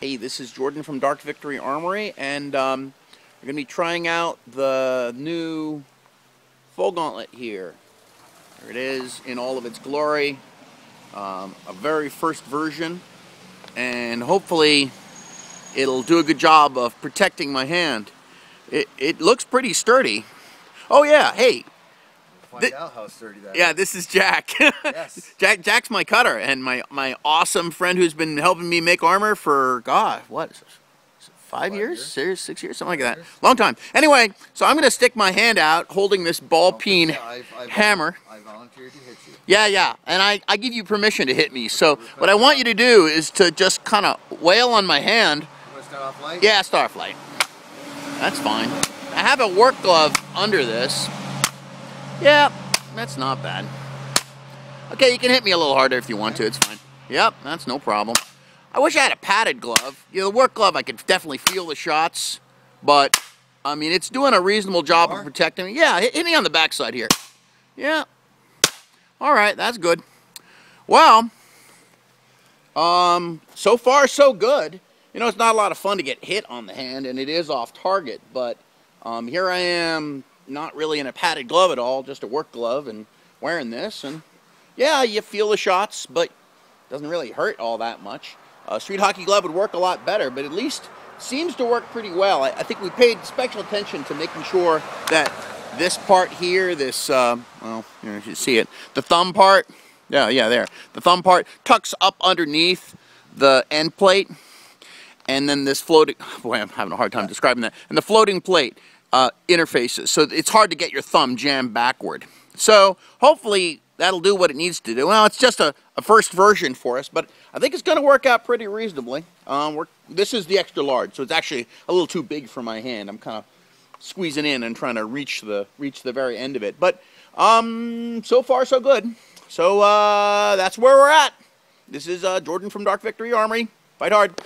Hey, this is Jordan from Dark Victory Armory, and um, we're going to be trying out the new full gauntlet here. There it is in all of its glory. Um, a very first version, and hopefully it'll do a good job of protecting my hand. It, it looks pretty sturdy. Oh yeah, hey, Find Th- out how sturdy that yeah, is. this is Jack. Yes. Jack Jack's my cutter and my my awesome friend who's been helping me make armor for God, what is this? Is it Five, Five years? years. Six, years, something like that. Years. Long time. Anyway, so I'm gonna stick my hand out holding this ball oh, peen Yeah, I've- I've- hammer. I volunteered to hit you. Yeah, yeah, and I, I give you permission to hit me. So what I want you to do is to just kind of wail on my hand. You want to start off light? Yeah. That's fine. I have a work glove under this. Yeah, that's not bad. Okay, you can hit me a little harder if you want to. It's fine. Yep, that's no problem. I wish I had a padded glove. You know, the work glove, I could definitely feel the shots, but I mean, it's doing a reasonable job of protecting me. Yeah, hit, hit me on the backside here. Yeah. All right, that's good. Well, um, so far so good. You know, it's not a lot of fun to get hit on the hand, and it is off target. But um, here I am, not really in a padded glove at all, just a work glove, and wearing this. And yeah, you feel the shots, but it doesn't really hurt all that much. A street hockey glove would work a lot better, but at least seems to work pretty well. I, I think we paid special attention to making sure that this part here, this uh, well, you see it, the thumb part. Yeah, yeah, there. The thumb part tucks up underneath the end plate and then this floating boy i'm having a hard time describing that and the floating plate uh, interfaces. So it's hard to get your thumb jammed backward. So hopefully that'll do what it needs to do. Well it's just a, a first version for us but i think it's going to work out pretty reasonably. Um, this is the extra large so it's actually a little too big for my hand. I'm kind of squeezing in and trying to reach the reach the very end of it. But um, so far so good. So uh, that's where we're at. This is uh, jordan from dark victory armory. Fight hard